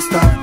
Stop.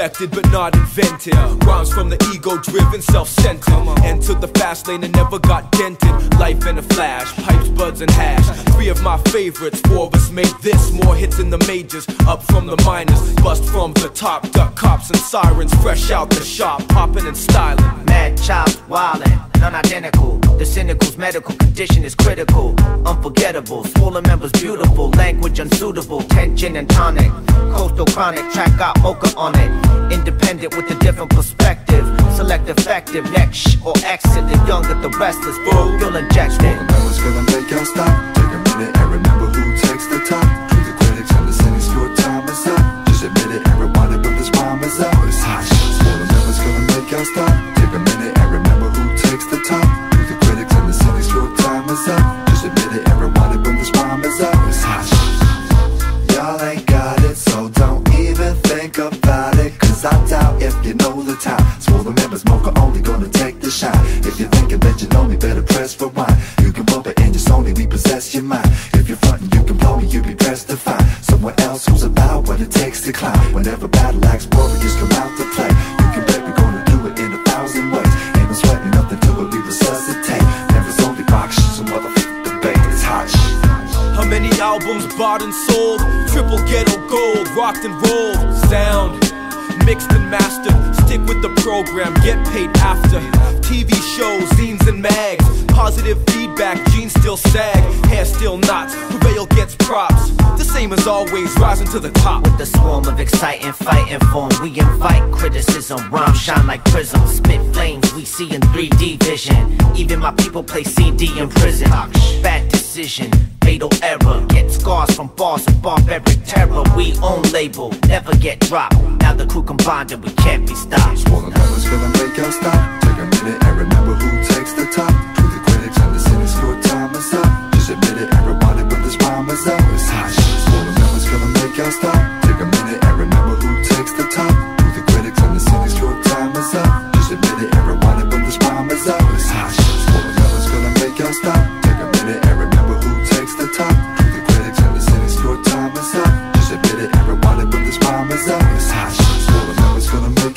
Perfected but not invented. Rhymes from the ego driven, self centered. Entered the fast lane and never got dented. Life in a flash, pipes, buds, and hash. Three of my favorites, four of us made this. More hits in the majors, up from the minors. Bust from the top, duck cops and sirens. Fresh out the shop, popping and styling. Mad chops, wildin', non-identical. The cynical's medical condition is critical, unforgettable. Swollen members beautiful, language unsuitable. Tension and tonic, coastal chronic. Track got Moka Only. Independent with a different perspective. Select effective, next or exit. The young at the restless, fuel injected. Remember's gonna make y'all stop. Press. You can bump it and just only repossess your mind. If you're frontin', you can blow me, you'll be pressed to find someone else who's about what it takes to climb. Whenever battle axe warriors come out to play, you can bet we're gonna do it in a thousand ways. Ain't no sweating nothing to it, we resuscitate. Never's only rock shit, so motherfucker debate. It's hot. How many albums bought and sold? Triple ghetto gold, rocked and rolled. Sound mixed and mastered. Stick with the program, get paid after. TV shows, zines and mags. Positive feedback, jeans still sag, hair still knots. Prevail gets props. The same as always, rising to the top. With the swarm of exciting fighting form. We invite criticism. Rhyme shine like prisms. Spit flames we see in 3D vision. Even my people play CD in prison. Bad decision, fatal error. Get scars from bars of barbaric terror. We own label, never get dropped. Now the crew combined and we can't be stopped. Members gonna make y'all stop. Take a minute and remember who takes the top. To the critics and the cynics, your time is up. Just admit it and it when this rhyme is out. It's hot. Members gonna make y'all stop.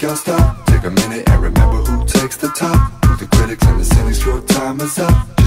Y'all stop. Take a minute and remember who takes the top. To the critics and the cynics, your time is up.